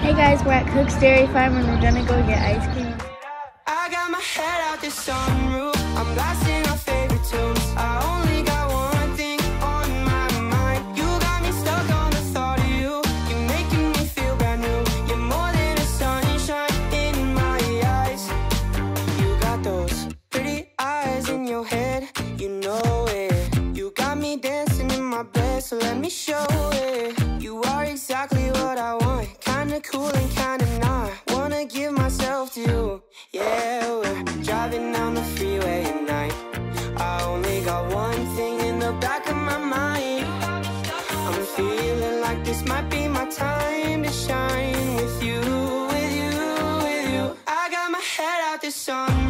Hey guys, we're at Cook's Dairy Farm and we're gonna go get ice cream. I got my head out sunroof. I'm blasting favorite tunes. I only got one thing on my mind. You got me stuck on the thought of you. You're making me feel brand new. You're more than a sunshine in my eyes. You got those pretty eyes in your head. You know it. You got me dancing in my bed, so let me show it. Cool and kinda not. Wanna give myself to you. Yeah, we're driving down the freeway at night. I only got one thing in the back of my mind. I'm feeling like this might be my time to shine with you, with you, with you. I got my head out this summer.